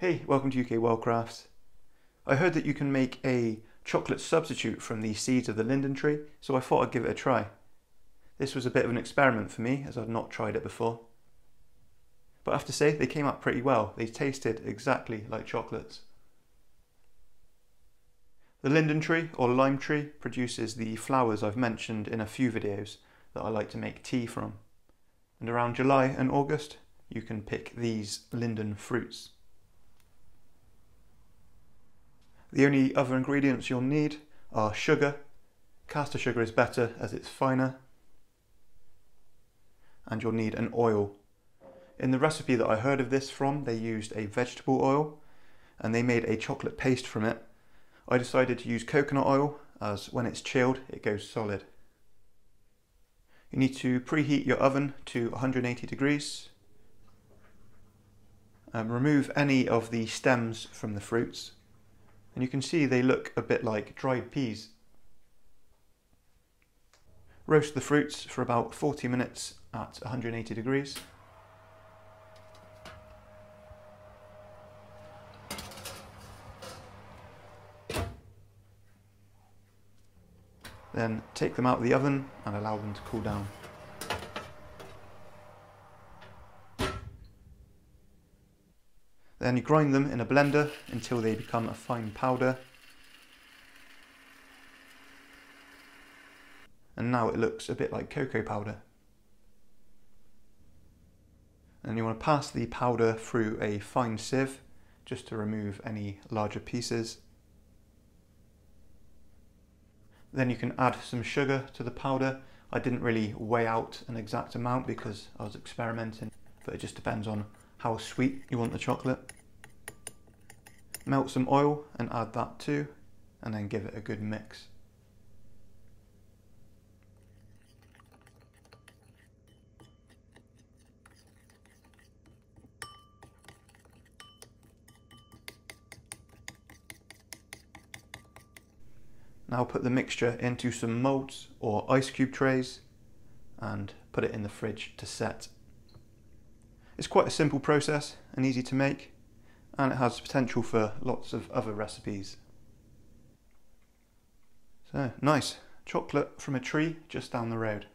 Hey, welcome to UK Wildcrafts. I heard that you can make a chocolate substitute from the seeds of the linden tree, so I thought I'd give it a try. This was a bit of an experiment for me as I've not tried it before. But I have to say, they came out pretty well. They tasted exactly like chocolates. The linden tree or lime tree produces the flowers I've mentioned in a few videos that I like to make tea from. And around July and August, you can pick these linden fruits. The only other ingredients you'll need are sugar. Caster sugar is better as it's finer. And you'll need an oil. In the recipe that I heard of this from, they used a vegetable oil and they made a chocolate paste from it. I decided to use coconut oil as when it's chilled it goes solid. You need to preheat your oven to 180 degrees. Um, remove any of the stems from the fruits and you can see they look a bit like dried peas. Roast the fruits for about 40 minutes at 180 degrees. Then take them out of the oven and allow them to cool down. Then you grind them in a blender until they become a fine powder. And now it looks a bit like cocoa powder. And you want to pass the powder through a fine sieve just to remove any larger pieces. Then you can add some sugar to the powder. I didn't really weigh out an exact amount because I was experimenting, but it just depends on how sweet you want the chocolate. Melt some oil and add that too, and then give it a good mix. Now put the mixture into some moulds or ice cube trays and put it in the fridge to set. It's quite a simple process and easy to make and it has potential for lots of other recipes. So nice, chocolate from a tree just down the road.